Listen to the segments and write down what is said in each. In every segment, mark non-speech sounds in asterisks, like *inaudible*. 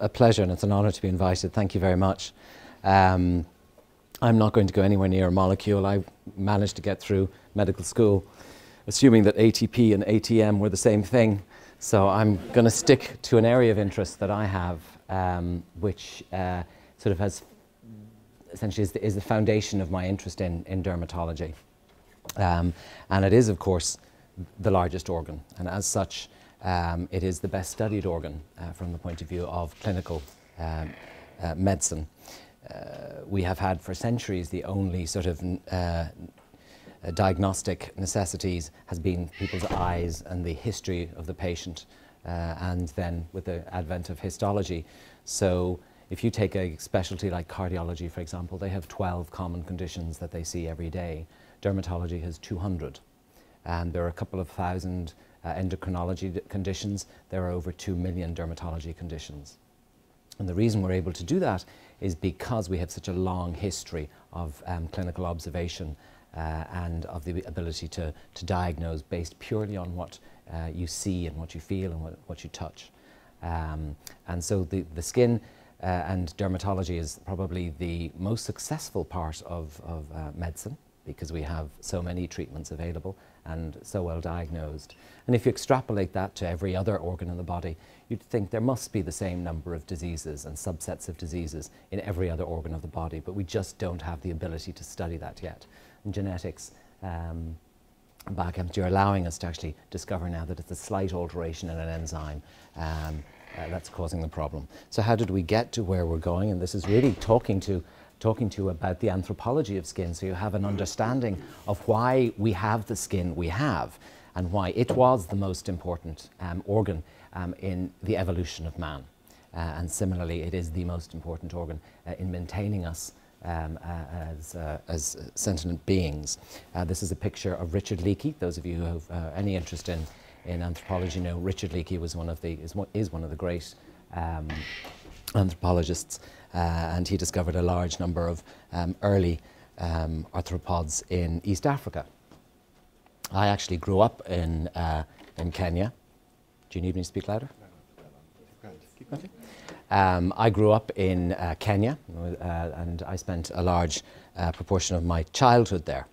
a pleasure and it's an honour to be invited. Thank you very much. Um, I'm not going to go anywhere near a molecule. I managed to get through medical school assuming that ATP and ATM were the same thing. So I'm going to stick to an area of interest that I have, um, which uh, sort of has essentially is the, is the, foundation of my interest in, in dermatology. Um, and it is, of course, the largest organ. And as such, um, it is the best studied organ uh, from the point of view of clinical um, uh, medicine. Uh, we have had for centuries the only sort of uh, diagnostic necessities has been people's eyes and the history of the patient, uh, and then with the advent of histology. So if you take a specialty like cardiology, for example, they have 12 common conditions that they see every day. Dermatology has 200. And there are a couple of thousand uh, endocrinology conditions. There are over 2 million dermatology conditions. And the reason we're able to do that is because we have such a long history of um, clinical observation uh, and of the ability to, to diagnose based purely on what uh, you see and what you feel and what, what you touch. Um, and so the, the skin uh, and dermatology is probably the most successful part of, of uh, medicine because we have so many treatments available and so well diagnosed. And if you extrapolate that to every other organ in the body, you'd think there must be the same number of diseases and subsets of diseases in every other organ of the body, but we just don't have the ability to study that yet. And genetics um, biochemistry are allowing us to actually discover now that it's a slight alteration in an enzyme um, uh, that's causing the problem. So how did we get to where we're going? And this is really talking to talking to you about the anthropology of skin so you have an understanding of why we have the skin we have and why it was the most important um, organ um, in the evolution of man. Uh, and similarly, it is the most important organ uh, in maintaining us um, uh, as, uh, as sentient beings. Uh, this is a picture of Richard Leakey. Those of you who have uh, any interest in, in anthropology know Richard Leakey was one of the, is, one, is one of the great um, anthropologists, and he discovered a large number of um, early um, arthropods in East Africa. I actually grew up in, uh, in Kenya. Do you need me to speak louder? Um, I grew up in uh, Kenya uh, and I spent a large uh, proportion of my childhood there.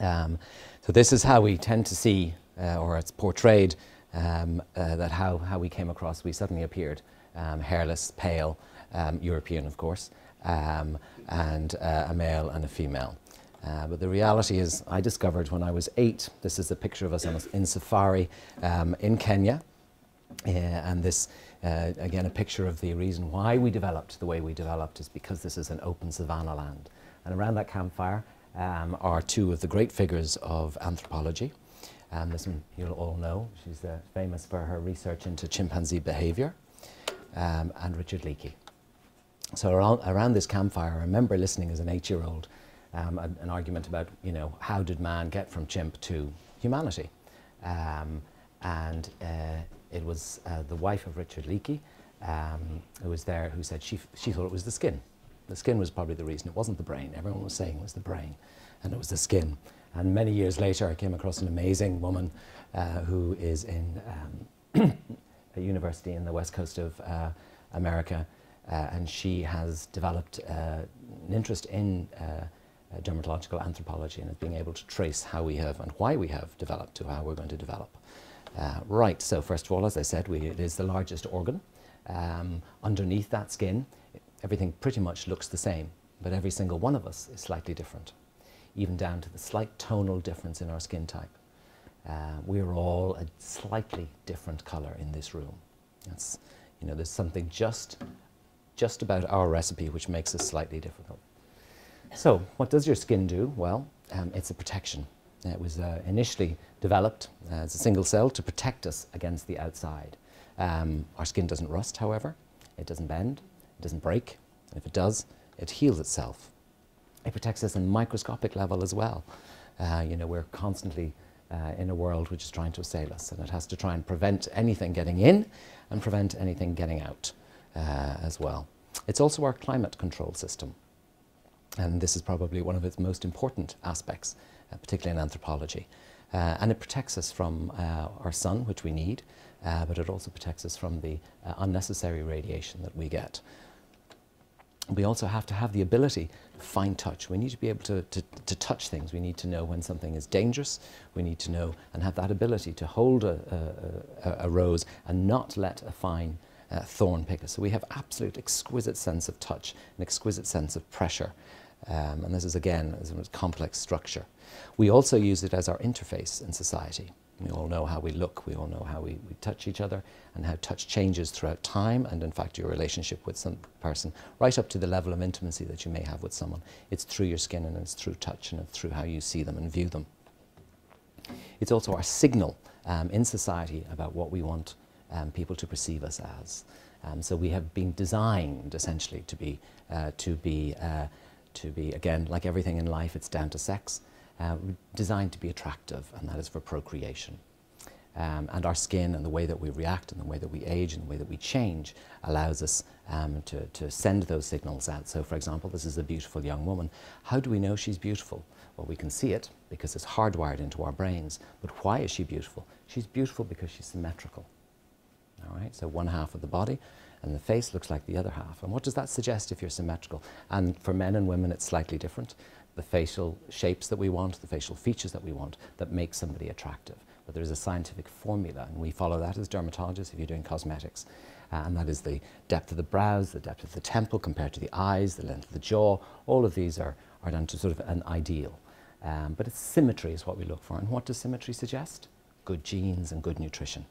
Um, so this is how we tend to see, uh, or it's portrayed, um, uh, that how, how we came across, we suddenly appeared um, hairless, pale, um, European of course, um, and uh, a male and a female. but the reality is, I discovered when I was eight, this is a picture of us in safari in Kenya, and this uh, again, a picture of the reason why we developed the way we developed is because this is an open savanna land. And around that campfire um, are two of the great figures of anthropology. Um, this one you'll all know. She's uh, famous for her research into chimpanzee behavior, um, and Richard Leakey. So around, around, this campfire, I remember listening as an eight-year-old um, an, an, argument about, you know, how did man get from chimp to humanity? Um, and uh, it was uh, the wife of Richard Leakey um, who was there who said she, she thought it was the skin. The skin was probably the reason. It wasn't the brain. Everyone was saying it was the brain and it was the skin. And many years later, I came across an amazing woman uh, who is in um, *coughs* a university in the west coast of uh, America, and she has developed uh, an interest in uh, dermatological anthropology and being able to trace how we have and why we have developed to how we're going to develop. Uh, right, so first of all, as I said, we, it is the largest organ. Um, underneath that skin, everything pretty much looks the same, but every single one of us is slightly different, even down to the slight tonal difference in our skin type. Uh, we're all a slightly different color in this room. That's, you know, there's something just, just about our recipe which makes us slightly difficult. So, what does your skin do? Well, um, it's a protection. It was uh, initially developed as a single cell to protect us against the outside. Um, our skin doesn't rust, however. It doesn't bend. It doesn't break. And if it does, it heals itself. It protects us in microscopic level as well. Uh, you know, we're constantly uh, in a world which is trying to assail us, and it has to try and prevent anything getting in and prevent anything getting out uh, as well. It's also our climate control system. And this is probably one of its most important aspects uh, particularly in anthropology. Uh, and it protects us from uh, our sun, which we need, uh, but it also protects us from the uh, unnecessary radiation that we get. We also have to have the ability to fine touch. We need to be able to, to, to, touch things. We need to know when something is dangerous. We need to know and have that ability to hold a, a, a rose and not let a fine uh, thorn pick us. So we have absolute exquisite sense of touch, an exquisite sense of pressure. Um, and this is again a complex structure. We also use it as our interface in society. We all know how we look, we all know how we, we touch each other, and how touch changes throughout time, and in fact, your relationship with some person, right up to the level of intimacy that you may have with someone. It's through your skin, and it's through touch, and it's through how you see them and view them. It's also our signal um, in society about what we want um, people to perceive us as. Um, so we have been designed essentially to be, uh, to be, uh, to be again, like everything in life, it's down to sex uh, designed to be attractive, and that is for procreation. Um, and our skin and the way that we react and the way that we age and the way that we change allows us um, to, to send those signals out. So, for example, this is a beautiful young woman. How do we know she's beautiful? Well, we can see it because it's hardwired into our brains. But why is she beautiful? She's beautiful because she's symmetrical. All right, so one half of the body and the face looks like the other half. And what does that suggest if you're symmetrical? And for men and women, it's slightly different the facial shapes that we want, the facial features that we want that make somebody attractive. But there is a scientific formula, and we follow that as dermatologists if you're doing cosmetics. Uh, and that is the depth of the brows, the depth of the temple compared to the eyes, the length of the jaw. All of these are, are down to sort of an ideal. Um, but it's symmetry is what we look for. And what does symmetry suggest? Good genes and good nutrition.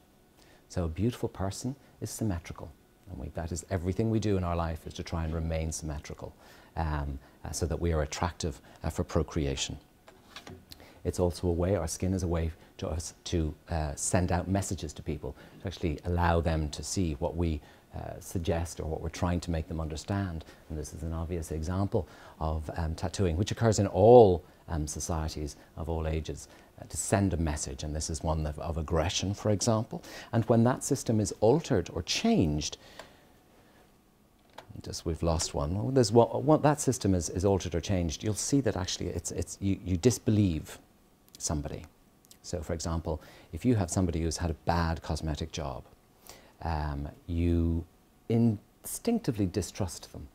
So a beautiful person is symmetrical. And we, that is everything we do in our life is to try and remain symmetrical um, uh, so that we are attractive uh, for procreation. It's also a way, our skin is a way to us to uh, send out messages to people, to actually allow them to see what we uh, suggest or what we're trying to make them understand. And this is an obvious example of um, tattooing, which occurs in all um, societies of all ages, to send a message. And this is one of, of aggression, for example. And when that system is altered or changed, just we've lost one. Well, there's that system is, is altered or changed. You'll see that actually it's, it's, you, you disbelieve somebody. So, for example, if you have somebody who's had a bad cosmetic job, um, you instinctively distrust them.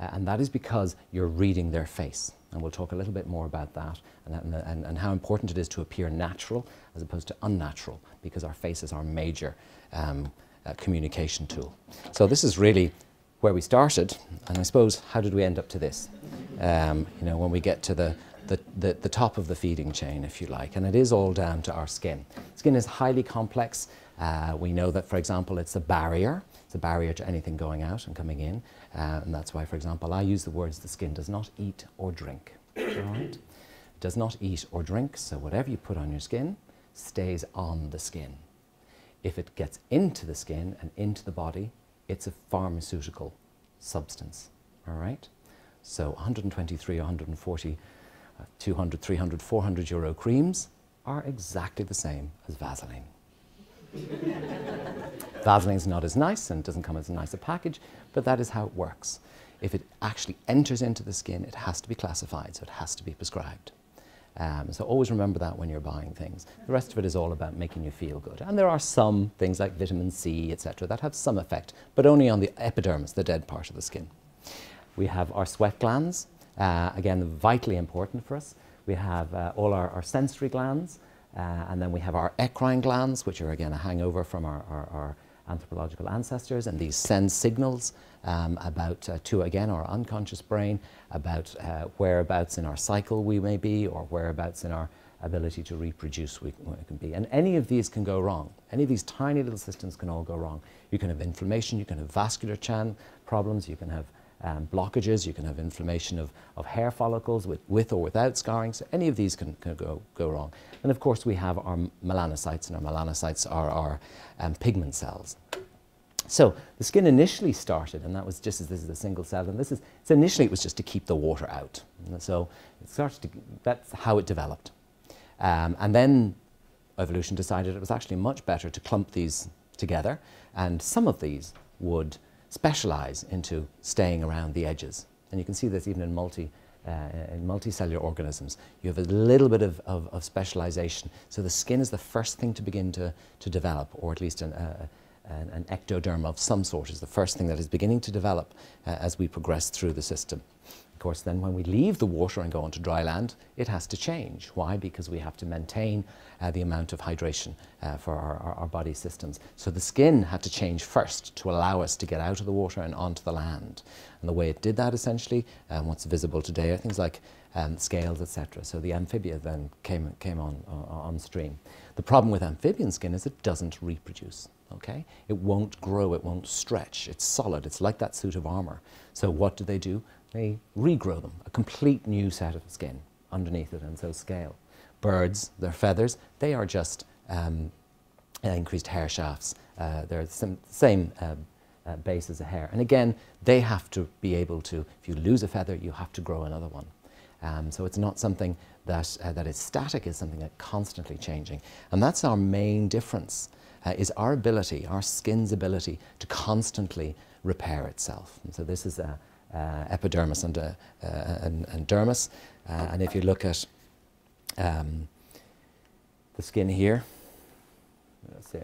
Uh, and that is because you're reading their face. And we'll talk a little bit more about that and, and, and, how important it is to appear natural as opposed to unnatural, because our faces are major um, uh, communication tool. So this is really where we started, and I suppose how did we end up to this? Um, you know, when we get to the, the, the, the, top of the feeding chain, if you like, and it is all down to our skin. Skin is highly complex. Uh, we know that, for example, it's a barrier. It's a barrier to anything going out and coming in, uh, and that's why, for example, I use the words the skin does not eat or drink. right? Does not eat or drink, so whatever you put on your skin stays on the skin. If it gets into the skin and into the body, it's a pharmaceutical substance. All right? So 123, 140, uh, 200, 300, 400 euro creams are exactly the same as Vaseline. *laughs* Vaseline is not as nice and doesn't come as nice a package, but that is how it works. If it actually enters into the skin, it has to be classified, so it has to be prescribed. Um, so always remember that when you're buying things. The rest of it is all about making you feel good. And there are some things like vitamin C, etc., that have some effect, but only on the epidermis, the dead part of the skin. We have our sweat glands, uh, again, vitally important for us. We have uh, all our, our, sensory glands, and then we have our eccrine glands, which are again a hangover from our, our, our anthropological ancestors, and these send signals um, about, uh, to again our unconscious brain, about uh, whereabouts in our cycle we may be, or whereabouts in our ability to reproduce we, we can be. And any of these can go wrong. Any of these tiny little systems can all go wrong. You can have inflammation, you can have vascular chan problems, you can have um, blockages, you can have inflammation of, of hair follicles with, with or without scarring. So any of these can, can go, go wrong. And of course, we have our melanocytes, and our melanocytes are our um, pigment cells. So the skin initially started, and that was just as this is a single cell, and this is, so initially it was just to keep the water out. And so it started to, that's how it developed. Um, and then evolution decided it was actually much better to clump these together, and some of these would specialize into staying around the edges. And you can see this even in multi uh, in multicellular organisms, you have a little bit of, of, of, specialization. So the skin is the first thing to begin to, to develop, or at least an, uh, an, an, ectoderm of some sort is the first thing that is beginning to develop uh, as we progress through the system. Course, then when we leave the water and go onto dry land, it has to change. Why? Because we have to maintain uh, the amount of hydration uh, for our, our, our, body systems. So the skin had to change first to allow us to get out of the water and onto the land. And the way it did that, essentially, um, what's visible today are things like um, scales, etc. So the amphibia then came, came on, uh, on stream. The problem with amphibian skin is it doesn't reproduce. Okay? It won't grow, it won't stretch. It's solid. It's like that suit of armor. So what do they do? They regrow them, a complete new set of skin underneath it, and so scale. Birds, their feathers, they are just um, uh, increased hair shafts. Uh, they're the same uh, uh, base as a hair. And again, they have to be able to, if you lose a feather, you have to grow another one. Um, so it's not something that, uh, that is static, it's something that's constantly changing. And that's our main difference, uh, is our ability, our skin's ability to constantly repair itself. And so this is a, epidermis and, uh, uh, and, and, dermis. and if you look at um, the skin here, let's see,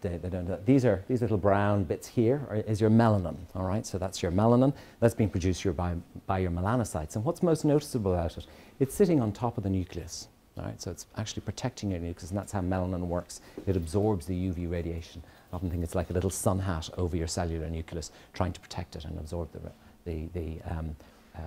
they, they don't, these are these little brown bits here are, is your melanin, all right? So that's your melanin. That's being produced your by, by your melanocytes. And what's most noticeable about it? It's sitting on top of the nucleus, all right? So it's actually protecting your nucleus, and that's how melanin works. It absorbs the UV radiation I often think it's like a little sun hat over your cellular nucleus, trying to protect it and absorb the, the, the, um, uh,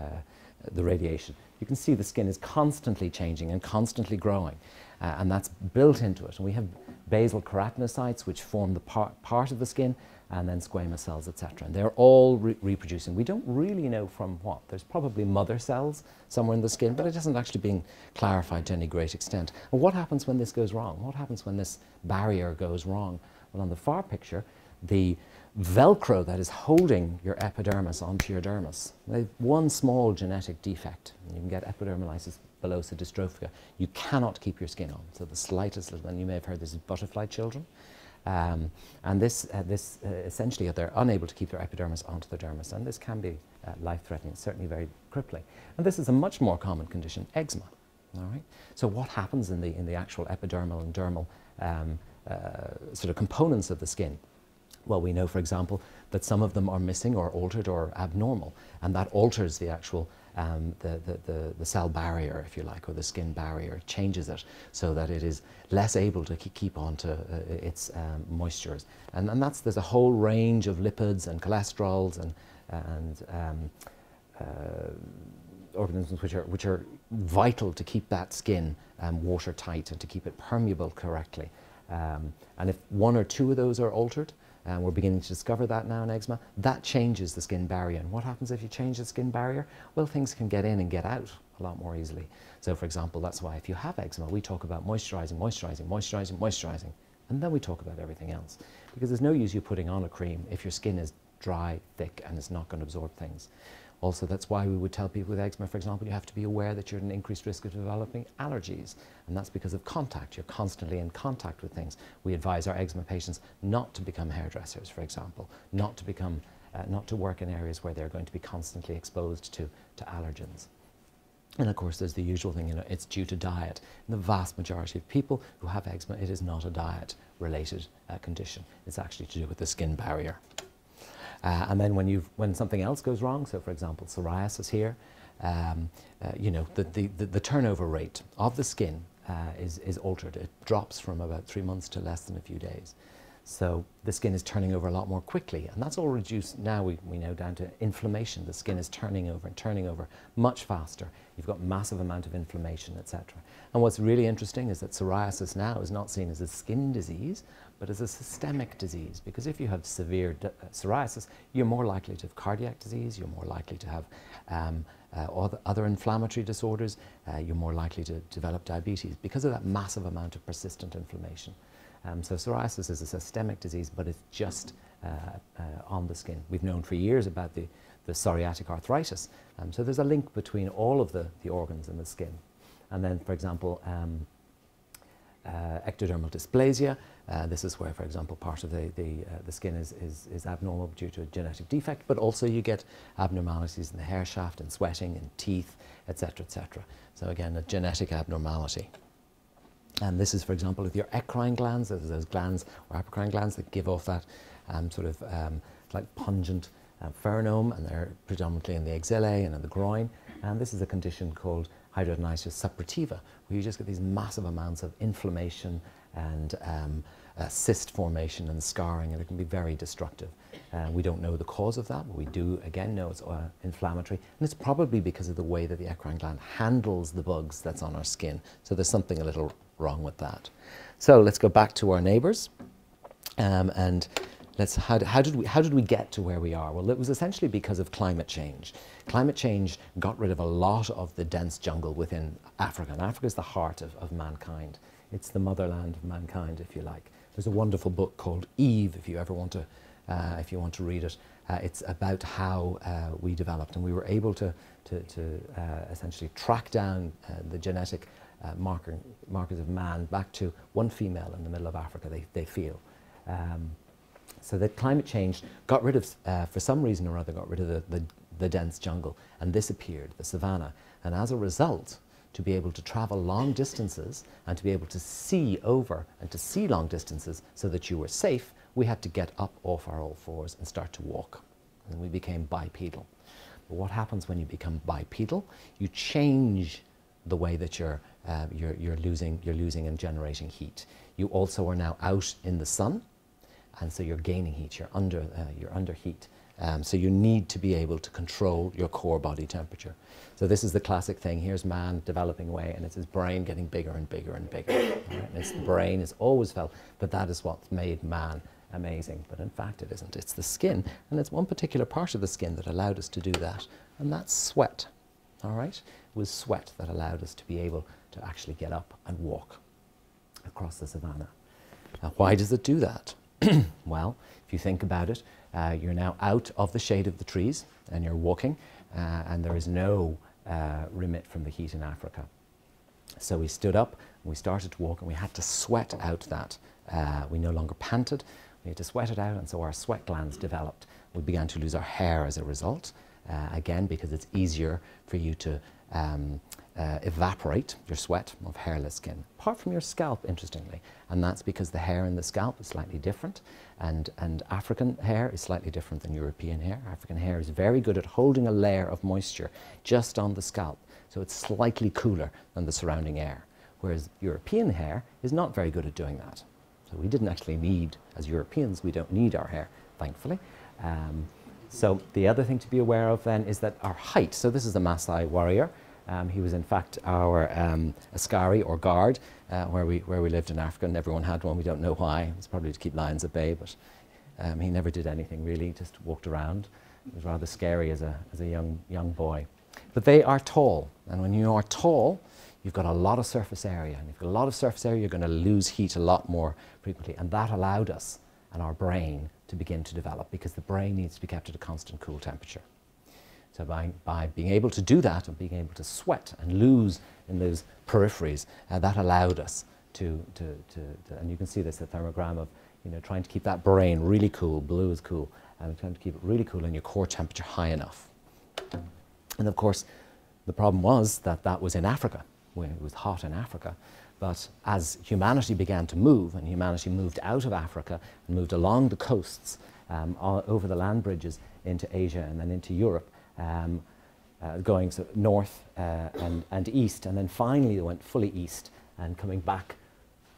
the radiation. You can see the skin is constantly changing and constantly growing, uh, and that's built into it. And we have basal keratinocytes, which form the par part of the skin, and then squamous cells, etc. And they're all re reproducing. We don't really know from what. There's probably mother cells somewhere in the skin, but it isn't actually being clarified to any great extent. And what happens when this goes wrong? What happens when this barrier goes wrong? Well, on the far picture, the Velcro that is holding your epidermis onto your dermis. one small genetic defect, you can get epidermolysis bullosa dystrophica. You cannot keep your skin on. So the slightest little, and you may have heard this is butterfly children. Um, and this, uh, this uh, essentially, they're unable to keep their epidermis onto the dermis, and this can be uh, life-threatening, certainly very crippling. And this is a much more common condition, eczema. All right. So what happens in the in the actual epidermal and dermal um, sort of components of the skin. Well, we know, for example, that some of them are missing or altered or abnormal, and that alters the actual um, the, the, the, the, cell barrier, if you like, or the skin barrier, changes it so that it is less able to keep on to uh, its um, moistures. And, and that's, there's a whole range of lipids and cholesterols and, and um, uh, organisms which are, which are vital to keep that skin um, watertight and to keep it permeable correctly. Um, and if one or two of those are altered, and we're beginning to discover that now in eczema, that changes the skin barrier. And what happens if you change the skin barrier? Well, things can get in and get out a lot more easily. So, for example, that's why if you have eczema, we talk about moisturizing, moisturizing, moisturizing, moisturizing, and then we talk about everything else. Because there's no use you putting on a cream if your skin is dry, thick, and it's not going to absorb things. Also, that's why we would tell people with eczema, for example, you have to be aware that you're at an increased risk of developing allergies. And that's because of contact. You're constantly in contact with things. We advise our eczema patients not to become hairdressers, for example, not to become, uh, not to work in areas where they're going to be constantly exposed to, to allergens. And of course, there's the usual thing, you know, it's due to diet. In the vast majority of people who have eczema, it is not a diet-related uh, condition. It's actually to do with the skin barrier. Uh, and then when, you when something else goes wrong, so for example, psoriasis here, um, uh, you know, the, the, the, the, turnover rate of the skin uh, is, is altered. It drops from about three months to less than a few days. So the skin is turning over a lot more quickly. And that's all reduced now, we, we know, down to inflammation. The skin is turning over and turning over much faster. You've got massive amount of inflammation, etc. And what's really interesting is that psoriasis now is not seen as a skin disease, but as a systemic disease. Because if you have severe uh, psoriasis, you're more likely to have cardiac disease, you're more likely to have um, uh, other, other, inflammatory disorders, uh, you're more likely to develop diabetes because of that massive amount of persistent inflammation. Um, so psoriasis is a systemic disease, but it's just uh, uh, on the skin. We've known for years about the, the psoriatic arthritis. Um, so there's a link between all of the, the organs in the skin. And then, for example, um, uh, ectodermal dysplasia. Uh, this is where, for example, part of the, the, uh, the skin is, is, is abnormal due to a genetic defect, but also you get abnormalities in the hair shaft and sweating and teeth, etc., etc. So again, a genetic abnormality. And this is, for example, with your eccrine glands, those, those glands or apocrine glands that give off that um, sort of um, like pungent uh, pheromone, and they're predominantly in the axillae and in the groin. And this is a condition called hidradenitis suppurativa, where you just get these massive amounts of inflammation and um, uh, cyst formation and scarring, and it can be very destructive. Uh, we don't know the cause of that, but we do again know it's uh, inflammatory, and it's probably because of the way that the eccrine gland handles the bugs that's on our skin. So there's something a little wrong with that. So let's go back to our neighbours, um, and let's how, how did we how did we get to where we are? Well, it was essentially because of climate change. Climate change got rid of a lot of the dense jungle within Africa, and Africa is the heart of, of mankind. It's the motherland of mankind, if you like. There's a wonderful book called Eve, if you ever want to, uh, if you want to read it. Uh, it's about how uh, we developed, and we were able to, to, to uh, essentially track down uh, the genetic uh, marker, markers of man back to one female in the middle of Africa, they, they feel. Um, so that climate change got rid of, for some reason or other, got rid of the, the, the dense jungle, and this appeared, the savanna. And as a result, to be able to travel long distances and to be able to see over and to see long distances so that you were safe, we had to get up off our all fours and start to walk. And we became bipedal. But what happens when you become bipedal? You change the way that you're, uh, you're, you're, losing, you're losing and generating heat. You also are now out in the sun, and so you're gaining heat, you're under, uh, you're under heat. Um, so you need to be able to control your core body temperature. So this is the classic thing. Here's man developing away, and it's his brain getting bigger and bigger and bigger. Right? And his brain is always felt but that is what's made man amazing. But in fact, it isn't. It's the skin, and it's one particular part of the skin that allowed us to do that, and that's sweat. All right? It was sweat that allowed us to be able to actually get up and walk across the savannah. Now, why does it do that? *clears throat* well, if you think about it, uh, you're now out of the shade of the trees and you're walking, uh, and there is no uh, remit from the heat in Africa. So we stood up, we started to walk, and we had to sweat out that. Uh, we no longer panted, we had to sweat it out, and so our sweat glands developed. We began to lose our hair as a result, uh, again, because it's easier for you to um, uh, evaporate your sweat of hairless skin, apart from your scalp, interestingly. And that's because the hair in the scalp is slightly different, and, and African hair is slightly different than European hair. African hair is very good at holding a layer of moisture just on the scalp, so it's slightly cooler than the surrounding air, whereas European hair is not very good at doing that. So we didn't actually need, as Europeans, we don't need our hair, thankfully. Um, so the other thing to be aware of then is that our height, so this is a Maasai warrior, um, he was in fact our um, Askari or guard uh, where, we, where we lived in Africa and everyone had one. We don't know why. It was probably to keep lions at bay, but um, he never did anything really, just walked around. It was rather scary as a, as a young, young boy. But they are tall, and when you are tall, you've got a lot of surface area. And if you've got a lot of surface area, you're going to lose heat a lot more frequently. And that allowed us and our brain to begin to develop because the brain needs to be kept at a constant cool temperature. So by, by being able to do that and being able to sweat and lose in those peripheries, uh, that allowed us to, to, to, to, and you can see this, the thermogram of, you know, trying to keep that brain really cool, blue is cool, and trying to keep it really cool and your core temperature high enough. And of course, the problem was that that was in Africa, when it was hot in Africa. But as humanity began to move, and humanity moved out of Africa and moved along the coasts, um, over the land bridges into Asia and then into Europe, um, uh, going north uh, and, and east, and then finally they went fully east and coming back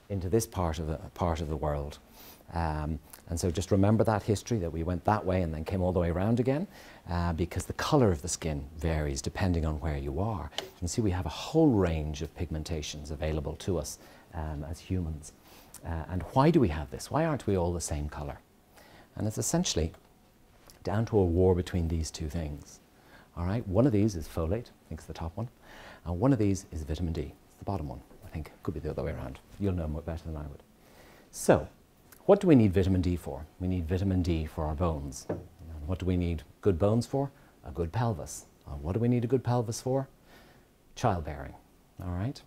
into this part of the, part of the world. Um, and so just remember that history that we went that way and then came all the way around again uh, because the color of the skin varies depending on where you are. You can see we have a whole range of pigmentations available to us um, as humans. Uh, and why do we have this? Why aren't we all the same color? And it's essentially down to a war between these two things. All right, one of these is folate, I think it's the top one, and one of these is vitamin D, it's the bottom one. I think could be the other way around. You'll know more better than I would. So, what do we need vitamin D for? We need vitamin D for our bones. And what do we need good bones for? A good pelvis. And what do we need a good pelvis for? Childbearing. All right.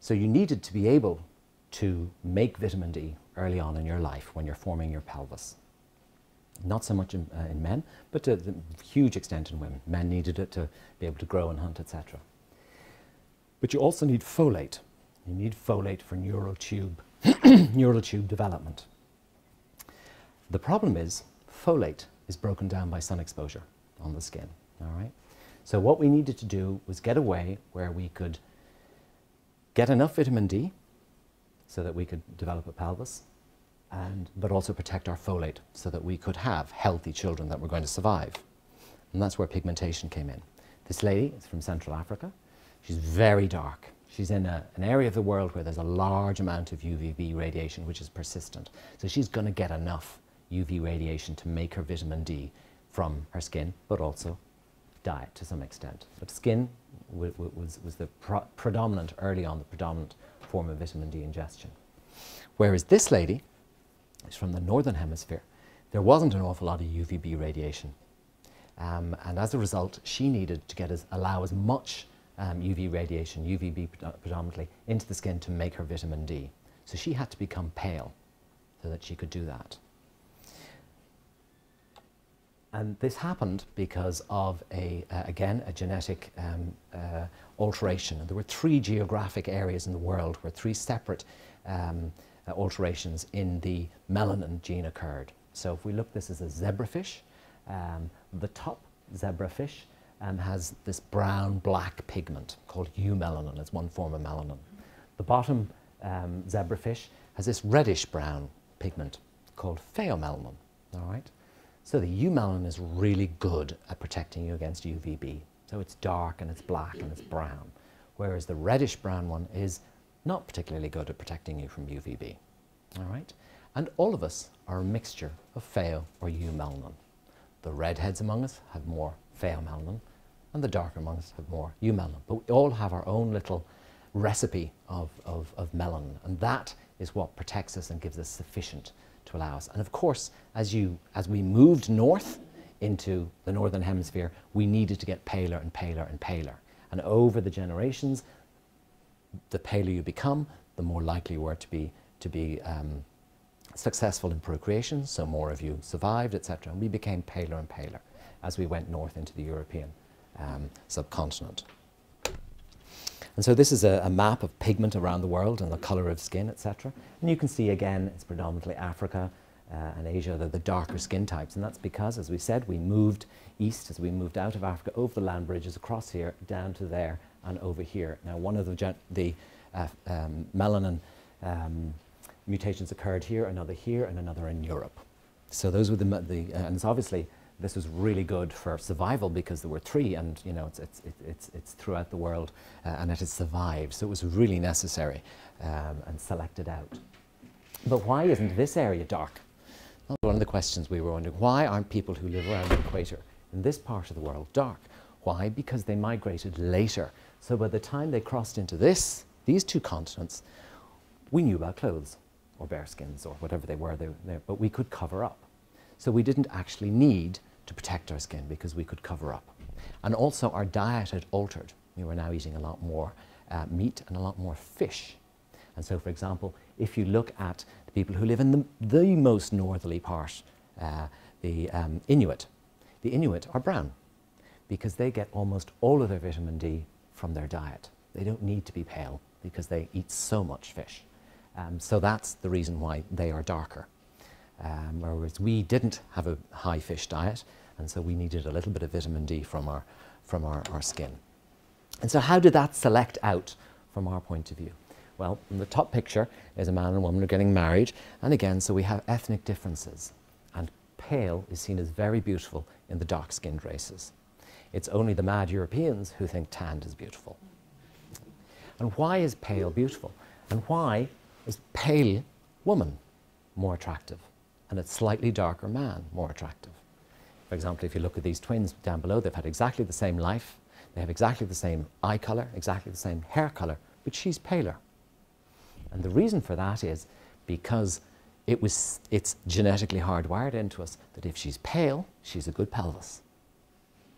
So you needed to be able to make vitamin D early on in your life when you're forming your pelvis. Not so much in, uh, in men, but to a huge extent in women. Men needed it to be able to grow and hunt, etc. But you also need folate. You need folate for neural tube, *coughs* neural tube development. The problem is folate is broken down by sun exposure on the skin. All right. So what we needed to do was get a way where we could get enough vitamin D so that we could develop a pelvis, and, but also protect our folate so that we could have healthy children that were going to survive. And that's where pigmentation came in. This lady is from Central Africa. She's very dark. She's in a, an area of the world where there's a large amount of UVB radiation, which is persistent. So she's going to get enough UV radiation to make her vitamin D from her skin, but also diet to some extent. But skin was, was the predominant, early on, the predominant form of vitamin D ingestion. Whereas this lady is from the northern hemisphere. There wasn't an awful lot of UVB radiation. Um, and as a result, she needed to get as, allow as much um, UV radiation, UVB predominantly, into the skin to make her vitamin D. So she had to become pale so that she could do that. And this happened because of, a, uh, again, a genetic um, uh, alteration. And there were three geographic areas in the world where three separate um, uh, alterations in the melanin gene occurred. So if we look this as a zebrafish, um, the top zebrafish um, has this brown-black pigment called eumelanin. It's one form of melanin. The bottom um, zebrafish has this reddish-brown pigment called pheomelanin. All right. So the eumelanin is really good at protecting you against UVB. So it's dark and it's black and it's brown, whereas the reddish brown one is not particularly good at protecting you from UVB. All right? And all of us are a mixture of pheo or eumelanin. The redheads among us have more pheomelanin, and the darker among us have more eumelanin. But we all have our own little recipe of, of, of melanin, and that is what protects us and gives us sufficient to allow us. And of course, as, you, as we moved north into the northern hemisphere, we needed to get paler and paler and paler. And over the generations, the paler you become, the more likely you are to be, to be um, successful in procreation, so more of you survived, etc. And we became paler and paler as we went north into the European um, subcontinent. And so this is a, a, map of pigment around the world and the colour of skin, etc. And you can see again, it's predominantly Africa uh, and Asia, the, the darker skin types. And that's because, as we said, we moved east as we moved out of Africa over the land bridges across here, down to there, and over here. Now, one of the, the uh, um, melanin um, mutations occurred here, another here, and another in Europe. So those were the, the uh, and it's obviously this was really good for survival because there were three, and you know it's it's it's it's throughout the world, uh, and it has survived. So it was really necessary um, and selected out. But why isn't this area dark? One of the questions we were wondering: Why aren't people who live around the equator in this part of the world dark? Why? Because they migrated later. So by the time they crossed into this, these two continents, we knew about clothes or bearskins or whatever they were, they, but we could cover up. So we didn't actually need to protect our skin because we could cover up. And also our diet had altered. We were now eating a lot more uh, meat and a lot more fish. And so, for example, if you look at the people who live in the, the most northerly part, uh, the um, Inuit, the Inuit are brown because they get almost all of their vitamin D from their diet. They don't need to be pale because they eat so much fish. Um, so that's the reason why they are darker. Um, whereas we didn't have a high fish diet, and so we needed a little bit of vitamin D from our, from our, our skin. And so how did that select out from our point of view? Well, in the top picture is a man and a woman are getting married, and again, so we have ethnic differences. And pale is seen as very beautiful in the dark-skinned races. It's only the mad Europeans who think tanned is beautiful. And why is pale beautiful? And why is pale woman more attractive? and a slightly darker man more attractive. For example, if you look at these twins down below, they've had exactly the same life, they have exactly the same eye colour, exactly the same hair colour, but she's paler. And the reason for that is because it was, it's genetically hardwired into us that if she's pale, she's a good pelvis.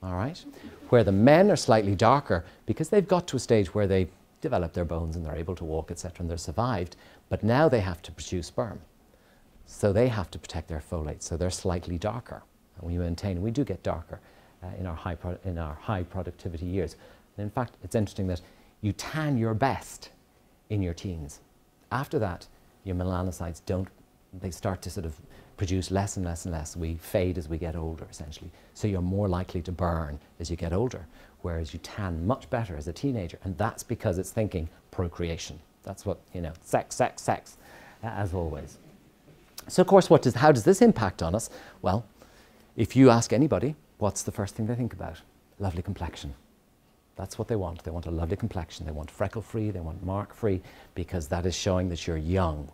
All right? Where the men are slightly darker because they've got to a stage where they develop their bones and they're able to walk, etc., and they're survived. But now they have to produce sperm. So they have to protect their folate, so they're slightly darker. And we maintain, we do get darker uh, in, our high in our high productivity years. And in fact, it's interesting that you tan your best in your teens. After that, your melanocytes don't, they start to sort of produce less and less and less. We fade as we get older, essentially. So you're more likely to burn as you get older, whereas you tan much better as a teenager. And that's because it's thinking procreation. That's what, you know, sex, sex, sex, as always. So, of course, what does, how does this impact on us? Well, if you ask anybody, what's the first thing they think about? Lovely complexion. That's what they want. They want a lovely complexion. They want freckle free, they want mark free, because that is showing that you're young.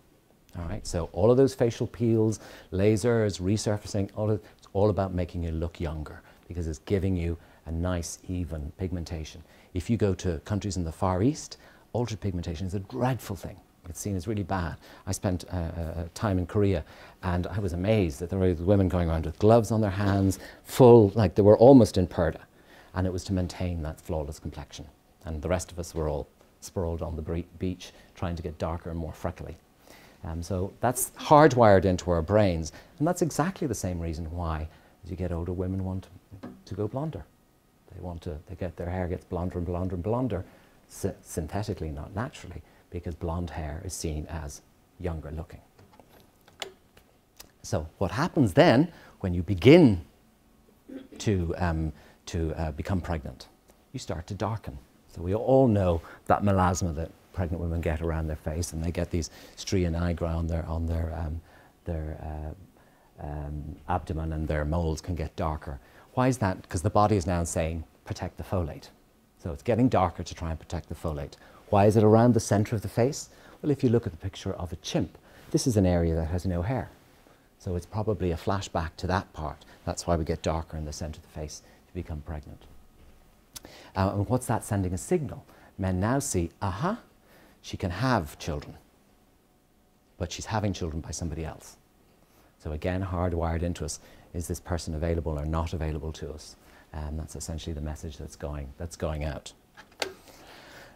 All right, so all of those facial peels, lasers, resurfacing, all of, it's all about making you look younger because it's giving you a nice, even pigmentation. If you go to countries in the Far East, altered ultrapigmentation is a dreadful thing. It's seen as really bad. I spent uh, uh, time in Korea and I was amazed that there were women going around with gloves on their hands, full, like they were almost in purdah. And it was to maintain that flawless complexion. And the rest of us were all sprawled on the beach trying to get darker and more freckly. Um, so that's hardwired into our brains. And that's exactly the same reason why, as you get older, women want to go blonder. They want to, they get their hair gets blonder and blonder and blonder, sy synthetically, not naturally, because blonde hair is seen as younger looking. So what happens then when you begin to, um, to uh, become pregnant? You start to darken. So we all know that melasma that pregnant women get around their face, and they get these stria nigra on their, on their, um, their uh, um, abdomen, and their moles can get darker. Why is that? Because the body is now saying, protect the folate. So it's getting darker to try and protect the folate. Why is it around the center of the face? Well, if you look at the picture of a chimp, this is an area that has no hair. So it's probably a flashback to that part. That's why we get darker in the center of the face to become pregnant. Uh, and what's that sending a signal? Men now see, aha, she can have children, but she's having children by somebody else. So again, hardwired into us, is this person available or not available to us? And that's essentially the message that's going, that's going out.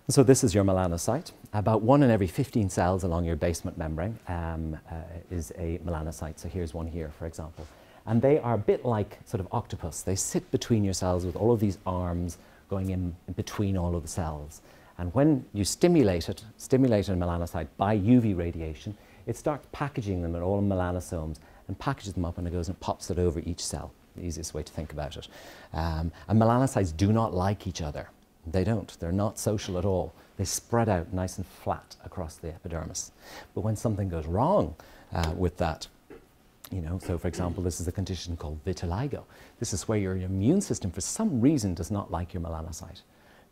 So this is your melanocyte. About one in every 15 cells along your basement membrane um, uh, is a melanocyte. So here's one here, for example. And they are a bit like sort of octopus. They sit between your cells with all of these arms going in, in between all of the cells. And when you stimulate it, stimulate a melanocyte by UV radiation, it starts packaging them in all melanosomes and packages them up and it goes and pops it over each cell. The easiest way to think about it. Um, and melanocytes do not like each other. They don't. They're not social at all. They spread out nice and flat across the epidermis. But when something goes wrong uh, with that, you know, so for example, this is a condition called vitiligo. This is where your immune system, for some reason, does not like your melanocyte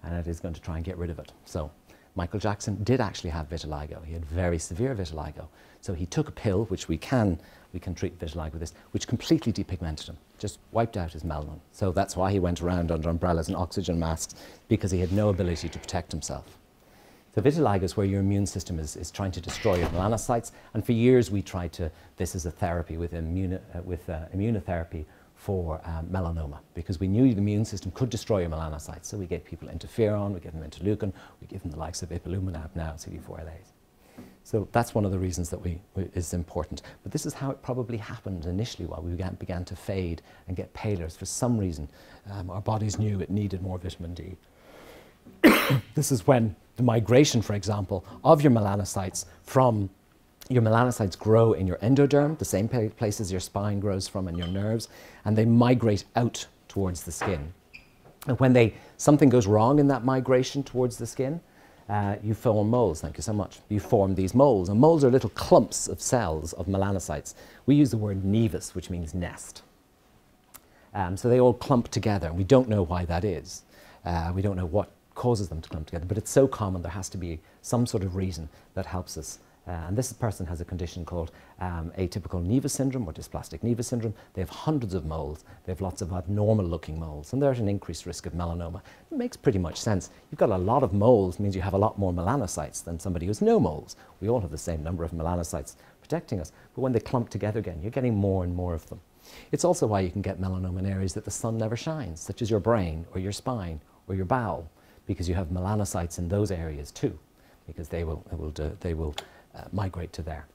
and it is going to try and get rid of it. So Michael Jackson did actually have vitiligo. He had very severe vitiligo. So he took a pill, which we can, we can treat vitiligo with this, which completely depigmented him, just wiped out his melanin. So that's why he went around under umbrellas and oxygen masks, because he had no ability to protect himself. So vitiligo is where your immune system is, is trying to destroy your melanocytes. And for years we tried to, this is a therapy with, immuni uh, with uh, immunotherapy for um, melanoma because we knew the immune system could destroy your melanocytes. So we gave people interferon, we gave them interleukin, we give them the likes of ipilimumab now, CD4LAs. So that's one of the reasons that we, we, is important. But this is how it probably happened initially while we began, began to fade and get paler. For some reason, um, our bodies knew it needed more vitamin D. *coughs* this is when the migration, for example, of your melanocytes from your melanocytes grow in your endoderm, the same places your spine grows from and your nerves, and they migrate out towards the skin. And when they, something goes wrong in that migration towards the skin, uh, you form moles. Thank you so much. You form these moles. And moles are little clumps of cells of melanocytes. We use the word nevus, which means nest. Um, so they all clump together, and we don't know why that is. Uh, we don't know what causes them to clump together, but it's so common there has to be some sort of reason that helps us and this person has a condition called um, atypical nevus syndrome or dysplastic nevus syndrome. They have hundreds of moles. They have lots of abnormal looking moles, and they're at an increased risk of melanoma. It makes pretty much sense. You've got a lot of moles means you have a lot more melanocytes than somebody who has no moles. We all have the same number of melanocytes protecting us, but when they clump together again, you're getting more and more of them. It's also why you can get melanoma in areas that the sun never shines, such as your brain or your spine or your bowel because you have melanocytes in those areas too, because they will, they will, do, they will uh, migrate to there.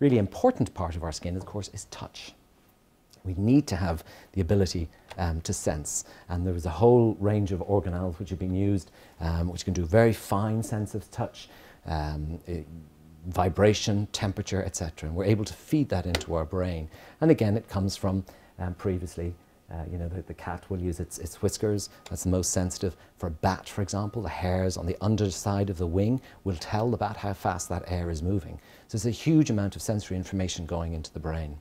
Really important part of our skin, of course, is touch. We need to have the ability um, to sense. And there is a whole range of organelles which have been used, um, which can do very fine sense of touch, um, it, vibration, temperature, etc. And we're able to feed that into our brain. And again, it comes from um, previously uh, you know, the, the, cat will use its, its whiskers, that's the most sensitive. For a bat, for example, the hairs on the underside of the wing will tell the bat how fast that air is moving. So there's a huge amount of sensory information going into the brain.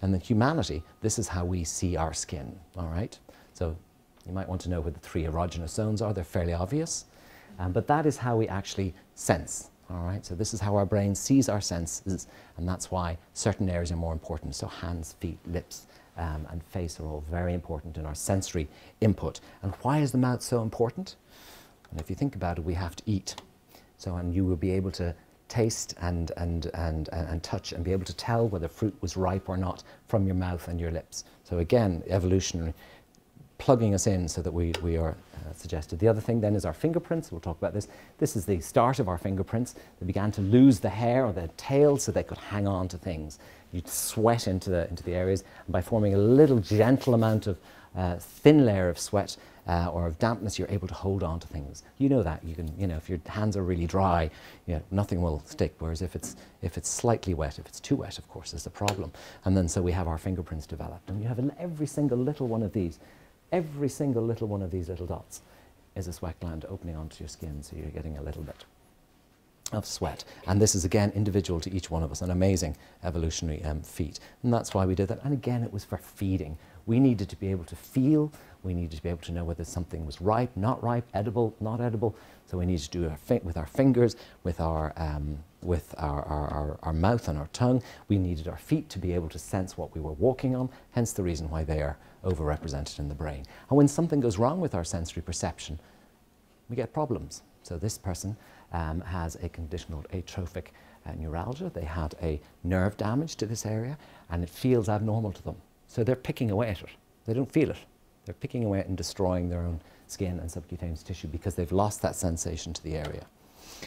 And in humanity, this is how we see our skin, all right? So you might want to know where the three erogenous zones are, they're fairly obvious. Um, but that is how we actually sense, all right? So this is how our brain sees our senses, and that's why certain areas are more important. So hands, feet, lips, um, and face are all very important in our sensory input. And why is the mouth so important? And if you think about it, we have to eat. So, and you will be able to taste and, and, and, and touch and be able to tell whether fruit was ripe or not from your mouth and your lips. So again, evolutionary, plugging us in so that we, we are uh, suggested. The other thing then is our fingerprints. We'll talk about this. This is the start of our fingerprints. They began to lose the hair or the tail so they could hang on to things. You'd sweat into the, into the areas, and by forming a little gentle amount of uh, thin layer of sweat, uh, or of dampness, you're able to hold on to things. You know that. You can, you know, if your hands are really dry, you know, nothing will stick. Whereas if it's, if it's slightly wet, if it's too wet, of course, is the problem. And then so we have our fingerprints developed. And you have every single little one of these, every single little one of these little dots is a sweat gland opening onto your skin, so you're getting a little bit of sweat. And this is again individual to each one of us, an amazing evolutionary um, feat. And that's why we did that. And again, it was for feeding. We needed to be able to feel we needed to be able to know whether something was ripe, not ripe, edible, not edible. So we needed to do it with our fingers, with our, um, with our, our, our, our, mouth and our tongue. We needed our feet to be able to sense what we were walking on, hence the reason why they are overrepresented in the brain. And when something goes wrong with our sensory perception, we get problems. So this person um, has a condition called atrophic uh, neuralgia. They had a nerve damage to this area and it feels abnormal to them. So they're picking away at it. They don't feel it. They're picking away and destroying their own skin and subcutaneous tissue because they've lost that sensation to the area.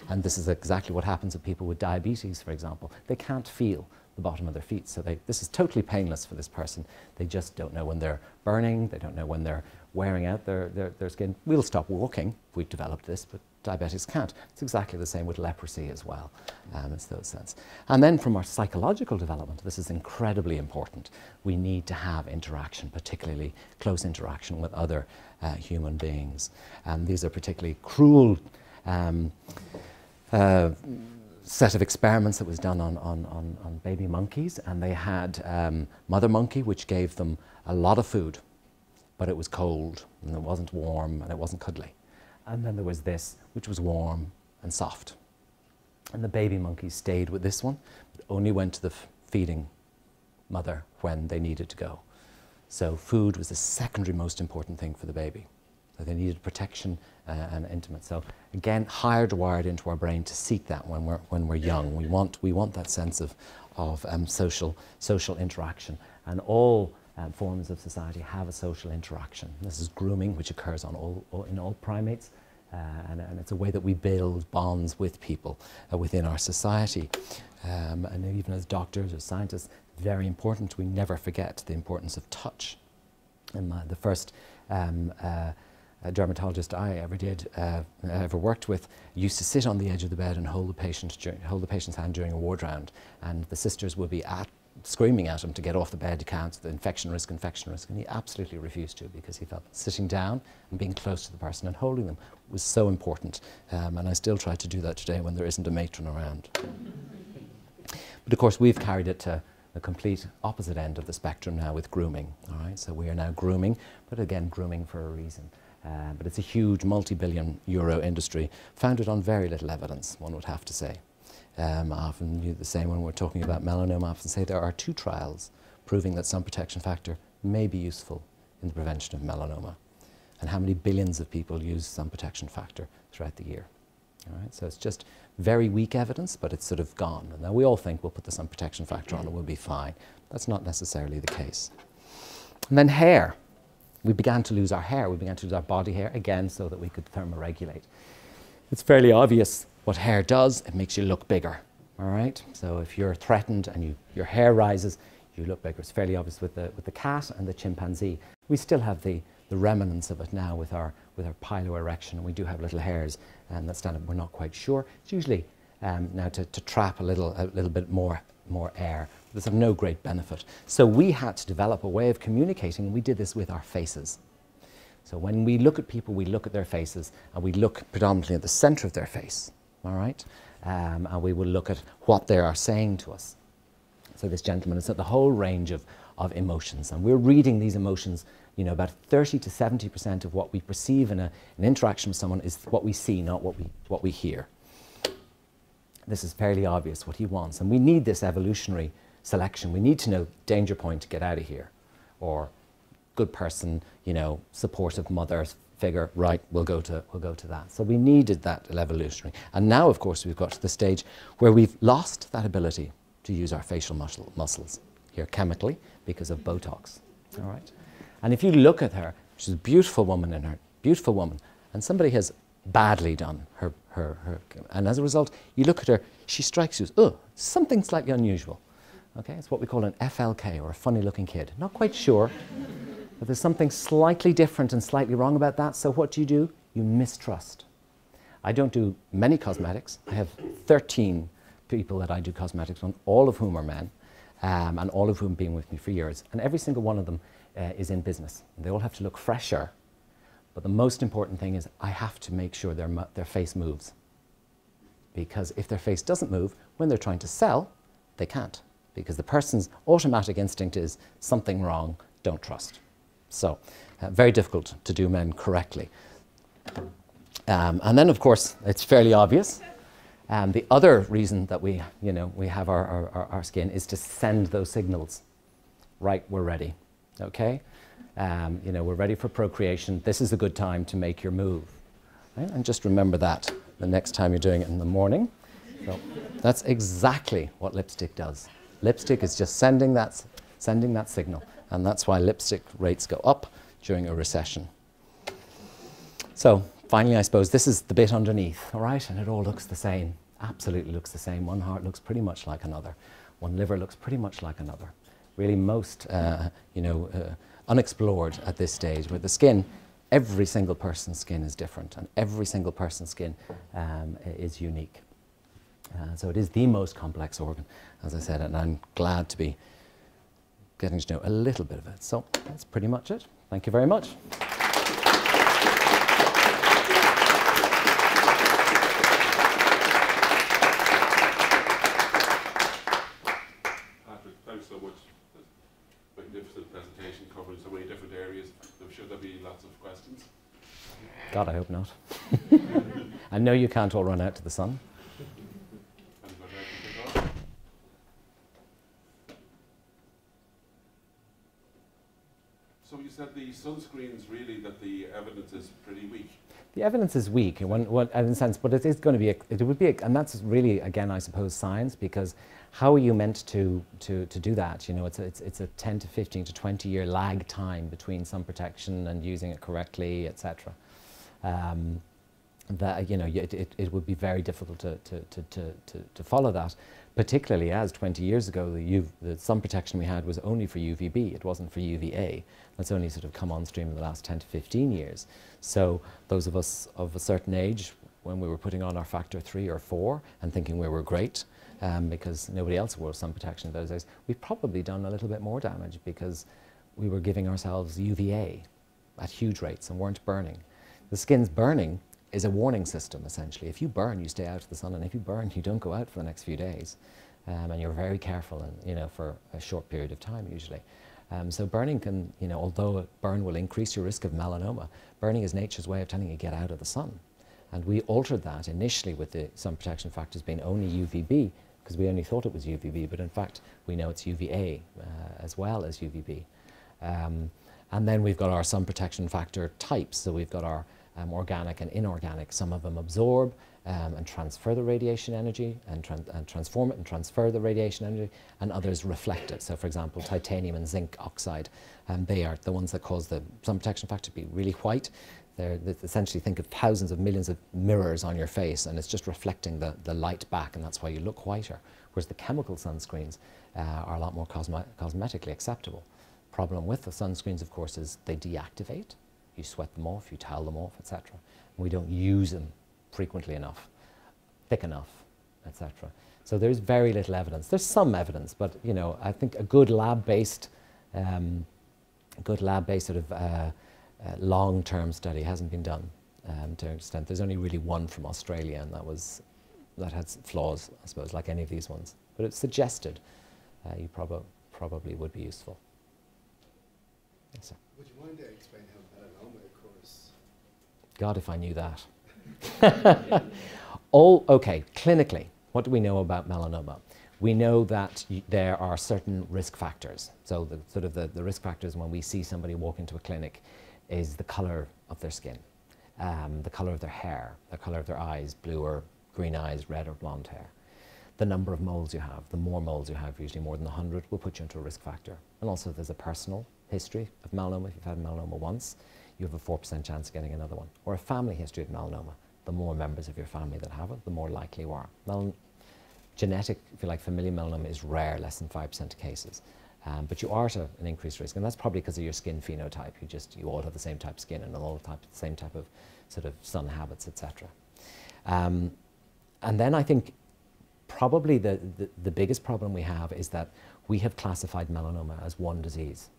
And this is exactly what happens with people with diabetes, for example. They can't feel the bottom of their feet. So they, this is totally painless for this person. They just don't know when they're burning. They don't know when they're wearing out their, their, their skin. We'll stop walking if we've developed this, but diabetics can't. It's exactly the same with leprosy as well, um, in those sense. And then from our psychological development, this is incredibly important. We need to have interaction, particularly close interaction with other uh, human beings. And these are particularly cruel um, uh, set of experiments that was done on, on, on, on baby monkeys, and they had um, mother monkey, which gave them a lot of food, but it was cold, and it wasn't warm, and it wasn't cuddly. And then there was this, which was warm and soft. And the baby monkeys stayed with this one, but only went to the feeding mother when they needed to go. So food was the secondary most important thing for the baby. They needed protection uh, and intimate. So again, hardwired into our brain to seek that when we're, when we're young. We want, we want that sense of, of um, social, social interaction. And all um, forms of society have a social interaction. This is grooming, which occurs on all, all in all primates, uh, and, and, it's a way that we build bonds with people uh, within our society. Um, and even as doctors or scientists, very important, we never forget the importance of touch. And my, the first um, uh, dermatologist I ever did, uh, ever worked with, used to sit on the edge of the bed and hold the, patient hold the patient's hand during a ward round. And the sisters would be at screaming at him to get off the bed to count the infection risk, infection risk, and he absolutely refused to because he felt sitting down and being close to the person and holding them was so important. Um, and I still try to do that today when there isn't a matron around. but of course, we've carried it to the complete opposite end of the spectrum now with grooming. All right, so we are now grooming, but again, grooming for a reason. Uh, but it's a huge multi-billion euro industry founded on very little evidence, one would have to say. Um, I often the same when we're talking about melanoma. I often say there are two trials proving that sun protection factor may be useful in the prevention of melanoma. And how many billions of people use sun protection factor throughout the year. All right, so it's just very weak evidence, but it's sort of gone. And now we all think we'll put the sun protection factor on and we'll be fine. That's not necessarily the case. And then hair. we began to lose our hair. We began to lose our body hair again so that we could thermoregulate. It's fairly obvious what hair does. It makes you look bigger. All right. So if you're threatened and you, your hair rises, you look bigger. It's fairly obvious with the, with the cat and the chimpanzee. We still have the, the remnants of it now with our, with our piloerection. We do have little hairs um, that stand up. We're not quite sure. It's usually um, now to, to trap a little, a little bit more, more air. There's of no great benefit. So we had to develop a way of communicating, and we did this with our faces. So when we look at people, we look at their faces, and we look predominantly at the center of their face, all right? Um, and we will look at what they are saying to us. So this gentleman has got the whole range of, of emotions, and we're reading these emotions you know, about 30 to 70% of what we perceive in a, an interaction with someone is what we see, not what we, what we hear. This is fairly obvious what he wants. And we need this evolutionary selection. We need to know danger point to get out of here. Or good person, you know, supportive mother figure, right, we'll go to, we'll go to that. So we needed that evolutionary. And now, of course, we've got to the stage where we've lost that ability to use our facial muscle, muscles here chemically because of Botox. All right? And if you look at her, she's a beautiful woman in her, beautiful woman, and somebody has badly done her, her, her, and as a result, you look at her, she strikes you as, oh, something slightly unusual. Okay, it's what we call an FLK, or a funny looking kid. Not quite sure, but there's something slightly different and slightly wrong about that, so what do you do? You mistrust. I don't do many cosmetics. I have 13 people that I do cosmetics on, all of whom are men, um, and all of whom have been with me for years. And every single one of them uh, is in business. They all have to look fresher. But the most important thing is I have to make sure their, their face moves. Because if their face doesn't move, when they're trying to sell, they can't. Because the person's automatic instinct is something wrong, don't trust. So, uh, very difficult to do men correctly. Um, and then, of course, it's fairly obvious. Um, the other reason that we, you know, we have our, our, our skin is to send those signals. Right, we're ready okay? Um, you know, we're ready for procreation. This is a good time to make your move. Right? And just remember that the next time you're doing it in the morning. So that's exactly what lipstick does. Lipstick is just sending that, sending that signal. And that's why lipstick rates go up during a recession. So finally, I suppose this is the bit underneath, all right? And it all looks the same. Absolutely looks the same. One heart looks pretty much like another. One liver looks pretty much like another really most, uh, you know, uh, unexplored at this stage. With the skin, every single person's skin is different, and every single person's skin um, is unique. Uh, so it is the most complex organ, as I said, and I'm glad to be getting to know a little bit of it. So that's pretty much it. Thank you very much. Patrick, thanks so much. Magnificent presentation covering so many different areas. I'm sure there'll be lots of questions. God, I hope not. *laughs* I know you can't all run out to the sun. So you said the sunscreens really that the evidence is pretty weak. The evidence is weak in one, one in a sense, but it is going to be, a, it would be, a, and that's really, again, I suppose, science, because how are you meant to, to, to do that? You know, it's a, it's, it's a 10 to 15 to 20 year lag time between sun protection and using it correctly, etc um, that you know it, it, it, would be very difficult to, to, to, to, to follow that, particularly as 20 years ago the, UV, the sun protection we had was only for UVB, it wasn't for UVA. That's only sort of come on stream in the last 10 to 15 years. So those of us of a certain age, when we were putting on our factor three or four and thinking we were great, um, because nobody else wore sun protection those days, we've probably done a little bit more damage because we were giving ourselves UVA at huge rates and weren't burning. The skin's burning is a warning system, essentially. If you burn, you stay out of the sun, and if you burn, you don't go out for the next few days. Um, and you're very careful, and, you know, for a short period of time, usually. Um, so burning can, you know, although burn will increase your risk of melanoma, burning is nature's way of telling you get out of the sun. And we altered that initially with the sun protection factors being only UVB, because we only thought it was UVB, but in fact, we know it's UVA uh, as well as UVB. Um, and then we've got our sun protection factor types. So we've got our um, organic and inorganic. Some of them absorb um, and transfer the radiation energy and, tran and, transform it and transfer the radiation energy, and others reflect it. So, for example, titanium and zinc oxide, um, they are the ones that cause the sun protection factor to be really white. They're, they essentially think of thousands of millions of mirrors on your face, and it's just reflecting the, the light back, and that's why you look whiter. Whereas the chemical sunscreens uh, are a lot more cosme cosmetically acceptable. Problem with the sunscreens, of course, is they deactivate. You sweat them off, you towel them off, etc. We don't use them frequently enough, thick enough, etc. So there's very little evidence. There's some evidence, but you know, I think a good lab-based, um, good lab-based sort of uh, uh, long-term study hasn't been done um, to an extent. There's only really one from Australia, and that was that had flaws, I suppose, like any of these ones. But it suggested uh, you prob probably would be useful. Yes, sir. Would you mind to explain how? God, if I knew that. *laughs* All, okay, clinically, what do we know about melanoma? We know that there are certain risk factors. So the sort of the, the risk factors when we see somebody walk into a clinic is the color of their skin, um, the color of their hair, the color of their eyes, blue or green eyes, red or blonde hair. The number of moles you have, the more moles you have, usually more than 100, will put you into a risk factor. And also there's a personal history of melanoma. If you've had melanoma once, you have a 4% chance of getting another one. Or a family history of melanoma. The more members of your family that have it, the more likely you are. Melan genetic, if you like, familial melanoma is rare, less than 5% of cases. Um, but you are at an increased risk, and that's probably because of your skin phenotype. You just, you all have the same type of skin and all type, the same type of sort of sun habits, etc. Um, and then I think probably the, the, the biggest problem we have is that we have classified melanoma as one disease.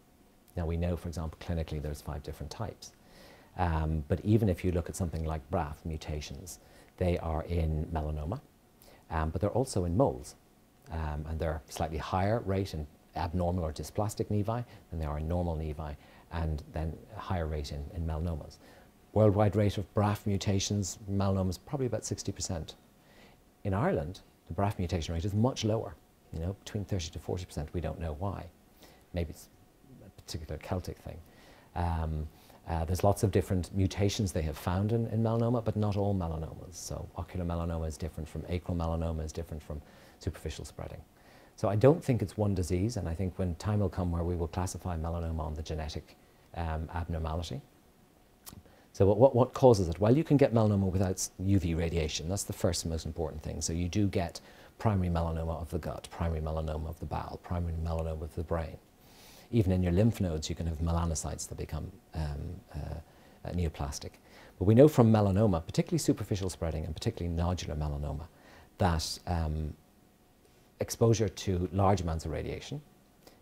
Now we know, for example, clinically there's five different types. Um, but even if you look at something like BRAF mutations, they are in melanoma, um, but they're also in moles. Um, and they're slightly higher rate in abnormal or dysplastic nevi than they are in normal nevi, and then higher rate in, in melanomas. Worldwide rate of BRAF mutations, melanomas, probably about 60%. In Ireland, the BRAF mutation rate is much lower, you know, between 30 to 40%. We don't know why. Maybe it's particular Celtic thing. Um, uh, there's lots of different mutations they have found in, in, melanoma, but not all melanomas. So ocular melanoma is different from acral melanoma, is different from superficial spreading. So I don't think it's one disease, and I think when time will come where we will classify melanoma on the genetic um, abnormality. So what, what, causes it? Well, you can get melanoma without UV radiation. That's the first most important thing. So you do get primary melanoma of the gut, primary melanoma of the bowel, primary melanoma of the brain even in your lymph nodes, you can have melanocytes that become um, uh, neoplastic. But we know from melanoma, particularly superficial spreading and particularly nodular melanoma, that um, exposure to large amounts of radiation,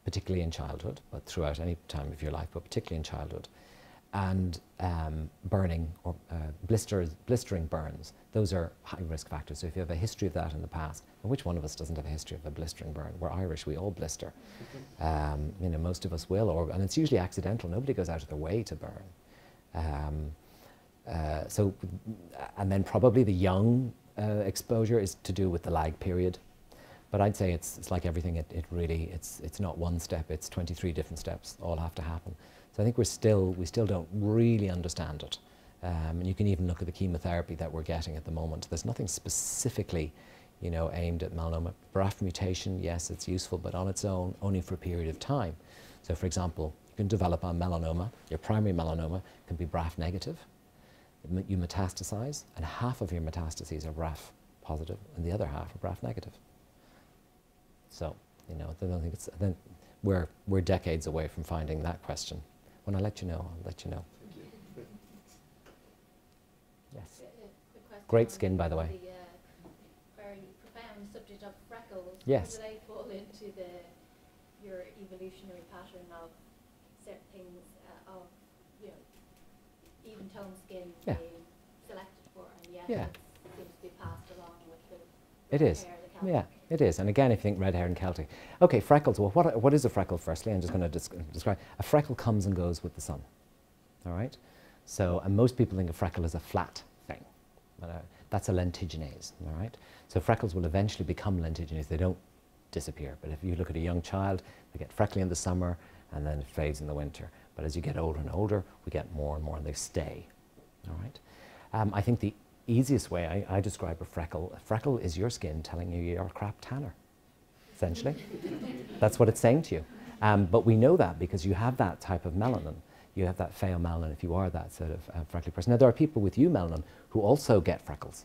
particularly in childhood, but throughout any time of your life, but particularly in childhood, and um, burning or uh, blisters, blistering burns, those are high risk factors. So if you have a history of that in the past, and which one of us doesn't have a history of a blistering burn? We're Irish, we all blister. Um, you know, most of us will, or, and it's usually accidental. Nobody goes out of their way to burn. Um, uh, so, and then probably the young uh, exposure is to do with the lag period. But I'd say it's, it's like everything, it, it really, it's, it's not one step, it's 23 different steps all have to happen. So I think we're still, we still don't really understand it. Um, and you can even look at the chemotherapy that we're getting at the moment. There's nothing specifically, you know, aimed at melanoma. BRAF mutation, yes, it's useful, but on its own, only for a period of time. So for example, you can develop a melanoma, your primary melanoma can be BRAF negative. You metastasize, and half of your metastases are BRAF positive, and the other half are BRAF negative. So, you know, I don't think it's, then we're, we're decades away from finding that question. When I let you know, I'll let you know. Yes. Great skin, by the way. The, uh, very profound subject of freckles. Yes. Do they fall into the your evolutionary pattern of certain things uh, of you know even tone skin yeah. being selected for, and yet yeah. it seems to be passed along with the. It is. Yeah, it is. And again, if you think red hair and Celtic. Okay, freckles. Well, what, what is a freckle, firstly? I'm just going to describe. A freckle comes and goes with the sun. All right? So, and most people think a freckle is a flat thing. But, uh, that's a lentigines. All right? So, freckles will eventually become lentigines. They don't disappear. But if you look at a young child, they get freckly in the summer and then it fades in the winter. But as you get older and older, we get more and more and they stay. All right. Um, I think the easiest way I, I describe a freckle, a freckle is your skin telling you you're a crap tanner, essentially. *laughs* That's what it's saying to you. Um, but we know that because you have that type of melanin. You have that pheomelanin if you are that sort of uh, freckly person. Now, there are people with eumelanin who also get freckles.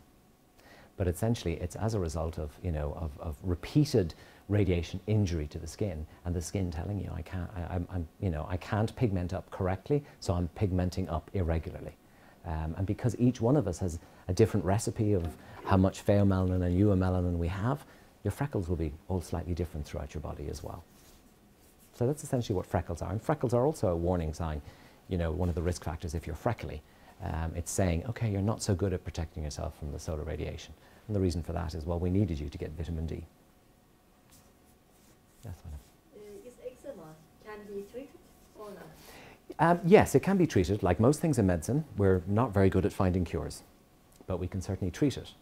But essentially, it's as a result of, you know, of, of repeated radiation injury to the skin and the skin telling you, I can't, I, I'm, I'm, you know, I can't pigment up correctly, so I'm pigmenting up irregularly. Um, and because each one of us has a different recipe of how much pheomelanin and eumelanin we have, your freckles will be all slightly different throughout your body as well. So that's essentially what freckles are. And freckles are also a warning sign, you know, one of the risk factors if you're freckly. Um, it's saying, okay, you're not so good at protecting yourself from the solar radiation. And the reason for that is, well, we needed you to get vitamin D. That's what Uh, is eczema can be treated or not? Um, yes, it can be treated. Like most things in medicine, we're not very good at finding cures, but we can certainly treat it.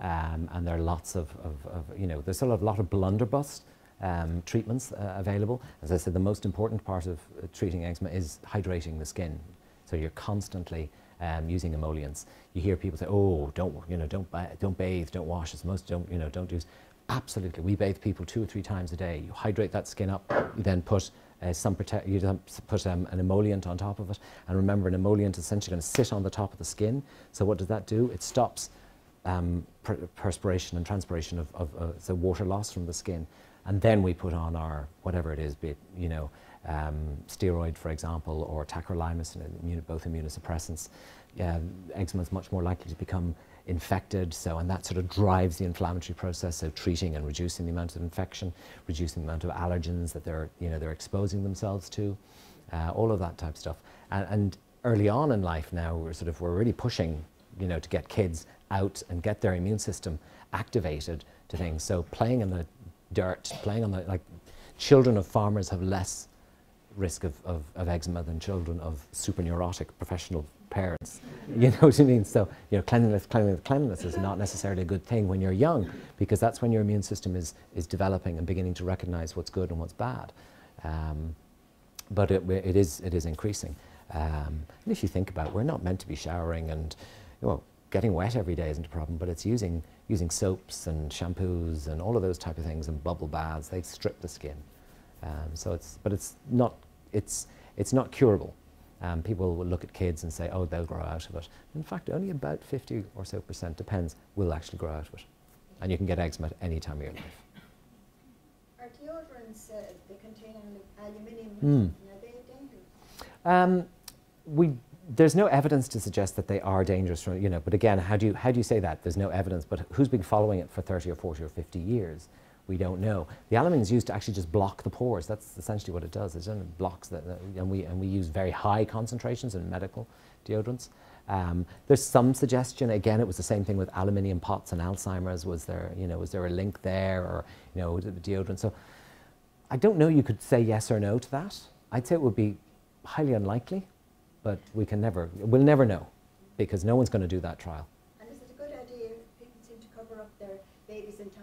Um, and there are lots of, of, of, you know, there's still a lot of blunderbuss um, treatments uh, available. As I said, the most important part of uh, treating eczema is hydrating the skin. So you're constantly um, using emollients. You hear people say, "Oh, don't you know, don't ba- don't bathe, don't wash." It's most don't you know, don't do. Absolutely, we bathe people two or three times a day. You hydrate that skin up. You then put uh, some prote- you put um, an emollient on top of it. And remember, an emollient is essentially going to sit on the top of the skin. So what does that do? It stops um, per- perspiration and transpiration of, of uh, so water loss from the skin. And then we put on our whatever it is, be it you know um, steroid, for example, or tacrolimus, and both immunosuppressants. Um, eczema is much more likely to become infected, so and that sort of drives the inflammatory process. So treating and reducing the amount of infection, reducing the amount of allergens that they're you know they're exposing themselves to, uh, all of that type of stuff. And, and early on in life now, we're sort of we're really pushing you know to get kids out and get their immune system activated to things. So playing in the dirt, playing on the like children of farmers have less risk of, of, of eczema than children of superneurotic professional parents. *laughs* You know what I mean? So, you know, cleanliness, cleanliness, cleanliness is not necessarily a good thing when you're young because that's when your immune system is, is developing and beginning to recognize what's good and what's bad. Um, but it, it, is, it is increasing. Um, and if you think about it, we're not meant to be showering and, well, getting wet every day isn't a problem, but it's using, using soaps and shampoos and all of those type of things and bubble baths. They strip the skin. Um, so it's, but it's not, it's, it's not curable. Um, people will look at kids and say, oh, they'll grow out of it. In fact, only about 50 or so percent, depends, will actually grow out of it. And you can get eczema at any time of your life. Are deodorants, uh, they contain aluminium, Mm. are they dangerous? Um, we, there's no evidence to suggest that they are dangerous, from, you know, but again, how do, you, how do you say that? There's no evidence, but who's been following it for 30 or 40 or 50 years? We don't know. The aluminium is used to actually just block the pores. That's essentially what it does. It blocks that, and we, and we use very high concentrations in medical deodorants. Um, there's some suggestion, again, it was the same thing with aluminium pots and Alzheimer's. Was there, you know, was there a link there or, you know, the deodorant? So I don't know you could say yes or no to that. I'd say it would be highly unlikely, but we can never, we'll never know because no one's going to do that trial. And is it a good idea people seem to cover up their babies and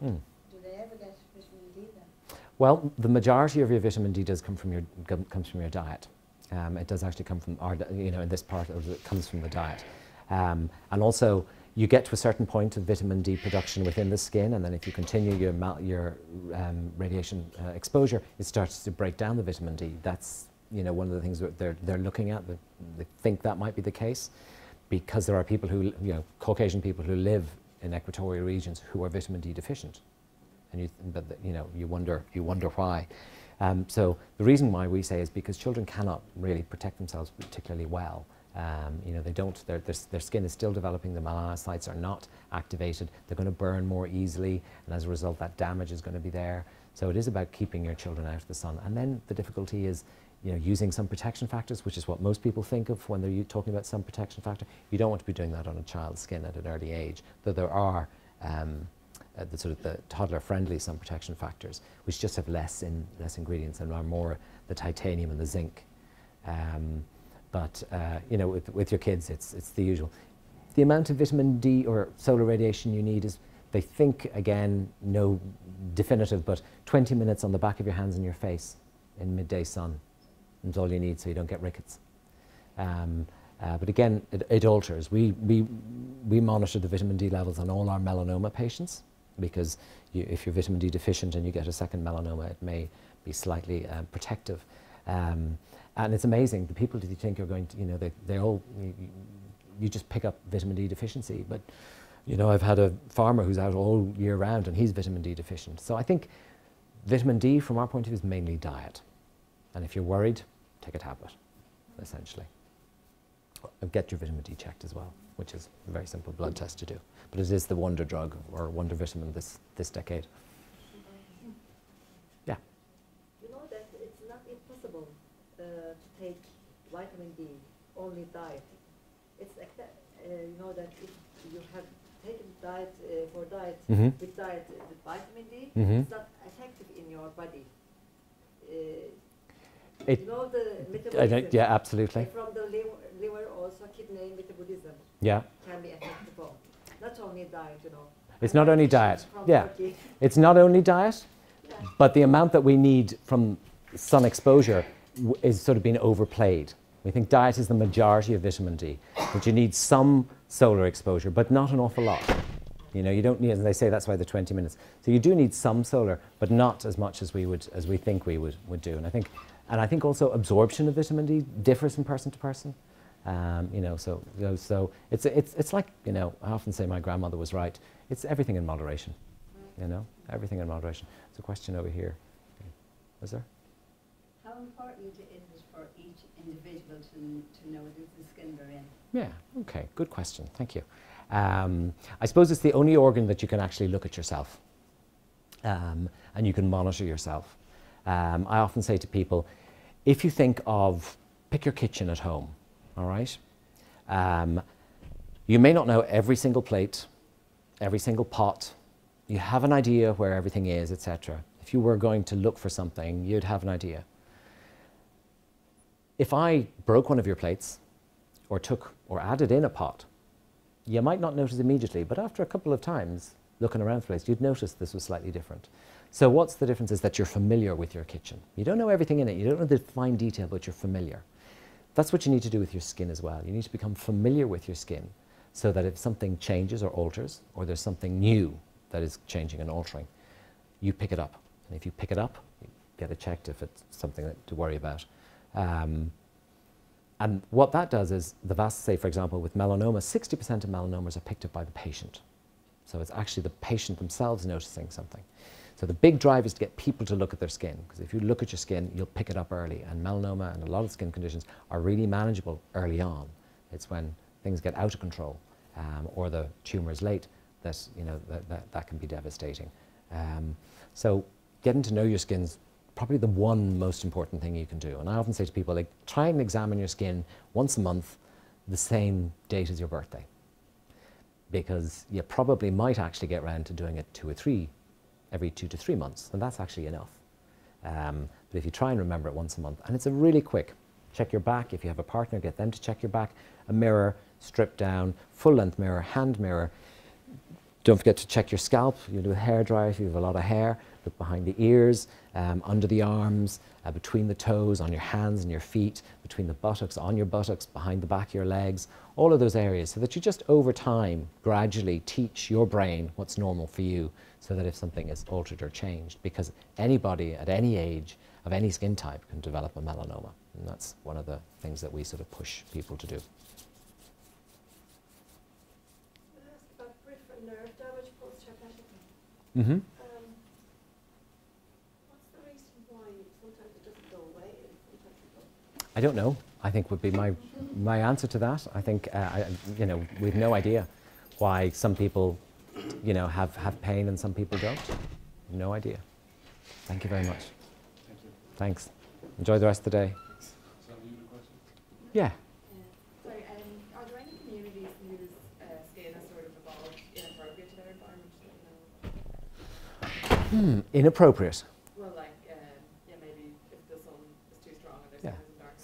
now from the sun? Hmm. Do they ever get vitamin D then? Well, the majority of your vitamin D does come from your, comes from your diet. Um, it does actually come from our, you know, in this part of it comes from the diet. Um, and also, you get to a certain point of vitamin D production within the skin, and then if you continue your, your um, radiation uh, exposure, it starts to break down the vitamin D. That's, you know, one of the things that they're, they're looking at. They, they think that might be the case because there are people who, you know, Caucasian people who live in equatorial regions who are vitamin D deficient and you, but you know, you wonder, you wonder why. Um, so the reason why we say is because children cannot really protect themselves particularly well. Um, you know, they don't, their, their, their skin is still developing, the melanocytes are not activated, they're going to burn more easily, and as a result, that damage is going to be there. So it is about keeping your children out of the sun. And then the difficulty is, you know, using some protection factors, which is what most people think of when they're talking about some protection factor. You don't want to be doing that on a child's skin at an early age, though there are um, uh, the sort of the toddler-friendly sun protection factors, which just have less in less ingredients and are more the titanium and the zinc. Um, but uh, you know, with, with your kids, it's it's the usual. The amount of vitamin D or solar radiation you need is, they think again, no definitive, but 20 minutes on the back of your hands and your face in midday sun is all you need, so you don't get rickets. Um, Uh, but again, it, it alters. We, we, we monitor the vitamin D levels on all our melanoma patients because you, if you're vitamin D deficient and you get a second melanoma, it may be slightly uh, protective. Um, and it's amazing, the people that you think are going to, you know, they, they all, you, you just pick up vitamin D deficiency. But, you know, I've had a farmer who's out all year round and he's vitamin D deficient. So I think vitamin D, from our point of view, is mainly diet. And if you're worried, take a tablet, essentially. And get your vitamin D checked as well, which is a very simple blood test to do. But it is the wonder drug or wonder vitamin this, this decade. Yeah. You know that it's not impossible uh, to take vitamin D, only diet. It's uh, you know that if you have taken diet uh, for diet Mhm. with diet uh, with vitamin D, Mhm. it's not effective in your body. Uh, It- you know the metabolism yeah, absolutely. from the liver, liver also kidney metabolism Yeah. can be on. Not only diet, you know. It's not only diet. Yeah. Turkey. It's not only diet, Yeah. but the amount that we need from sun exposure w- is sort of being overplayed. We think diet is the majority of vitamin D, but you need some solar exposure, but not an awful lot. You know, you don't need, as they say, that's why the 20 minutes. So you do need some solar, but not as much as we would, as we think we would, would do. And I think, and I think also absorption of vitamin D differs from person to person. Um, you know, so, you know, so it's, it's, it's like, you know, I often say my grandmother was right. It's everything in moderation. You know, everything in moderation. There's a question over here. Is there? How important is it for each individual to, to know is skin they're in? Yeah, okay, good question. Thank you. Um, I suppose it's the only organ that you can actually look at yourself um, and you can monitor yourself. Um, I often say to people if you think of, pick your kitchen at home, all right? Um, you may not know every single plate, every single pot. You have an idea where everything is, etc. If you were going to look for something, you'd have an idea. If I broke one of your plates, or took or added in a pot, you might not notice immediately, but after a couple of times looking around the place, you'd notice this was slightly different. So what's the difference is that you're familiar with your kitchen. You don't know everything in it, you don't know the fine detail, but you're familiar. That's what you need to do with your skin as well. You need to become familiar with your skin so that if something changes or alters, or there's something new that is changing and altering, you pick it up. And if you pick it up, you get it checked if it's something to worry about. Um, and what that does is the vast, say, for example, with melanoma, 60% of melanomas are picked up by the patient. So it's actually the patient themselves noticing something. So the big drive is to get people to look at their skin, because if you look at your skin, you'll pick it up early. And melanoma and a lot of skin conditions are really manageable early on. It's when things get out of control um, or the tumor is late that, you know, that, that, that can be devastating. Um, so getting to know your skin's probably the one most important thing you can do. And I often say to people, like, try and examine your skin once a month, the same date as your birthday. Because you probably might actually get around to doing it two or three, every two to three months, and that's actually enough. Um, but if you try and remember it once a month, and it's a really quick, check your back. If you have a partner, get them to check your back. A mirror, strip down, full length mirror, hand mirror. Don't forget to check your scalp. You do a hair dryer if you have a lot of hair. Look behind the ears, um, under the arms, uh, between the toes, on your hands and your feet, between the buttocks, on your buttocks, behind the back of your legs, all of those areas, so that you just over time gradually teach your brain what's normal for you, so that if something is altered or changed, because anybody at any age of any skin type can develop a melanoma. And that's one of the things that we sort of push people to do. Can I ask about peripheral nerve damage post-herpetically? Mm-hmm. Um, what's the reason why sometimes it doesn't go away and sometimes it does? I don't know. I think would be my my answer to that. I think uh, I, you know we've no idea why some people you know have have pain and some people don't. No idea. Thank you very much. Thank you. Thanks. Enjoy the rest of the day. Is that you the question? Yeah. Sorry, um,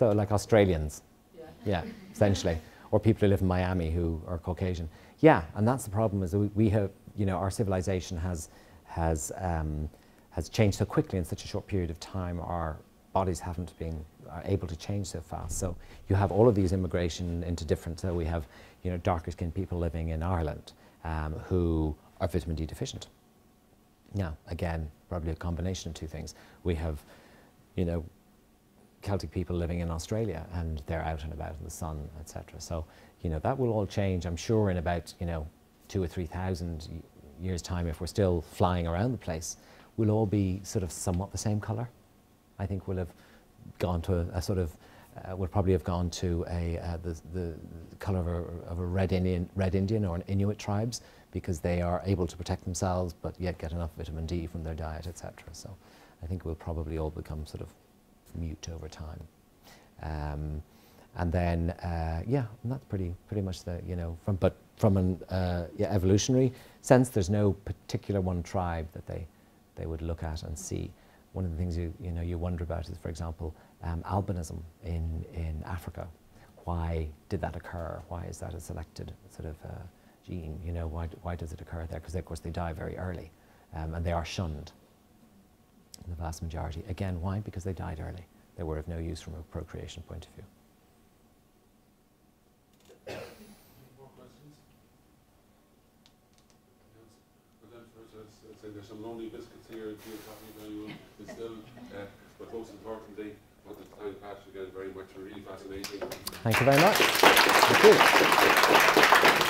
So like Australians. yeah. Yeah, essentially. Or people who live in Miami who are Caucasian. Yeah, and that's the problem is that we, we have, you know, our civilization has, has, um, has changed so quickly in such a short period of time. Our, bodies haven't been able to change so fast. So you have all of these immigration into different. So we have you know darker skinned people living in Ireland um, who are vitamin D deficient. Now again, probably a combination of two things. We have you know Celtic people living in Australia and they're out and about in the sun, etc. So you know that will all change. I'm sure in about you know two or three thousand years' time, if we're still flying around the place, we'll all be sort of somewhat the same colour. I think we'll have gone to a, a sort of, uh, we'll probably have gone to a, uh, the, the colour of a, of a red, Indian, red Indian or an Inuit tribes because they are able to protect themselves but yet get enough vitamin D from their diet, etc. So I think we'll probably all become sort of mute over time. Um, and then, uh, yeah, and that's pretty, pretty much the, you know, from, but from an uh, yeah, evolutionary sense, there's no particular one tribe that they, they would look at and see. One of the things you, you, know, you wonder about is, for example, um, albinism in, in Africa. Why did that occur? Why is that a selected sort of uh, gene? You know, why, why does it occur there? Because, of course, they die very early um, and they are shunned in the vast majority. Again, why? Because they died early. They were of no use from a procreation point of view. More questions? Yes. Well, then, first, I'd s- I'd say there's some lonely biscuits here, if you're talking to anyone, it's still, uh, but most importantly, what the time passed again very much, really fascinating. Thank you very much. Thank you.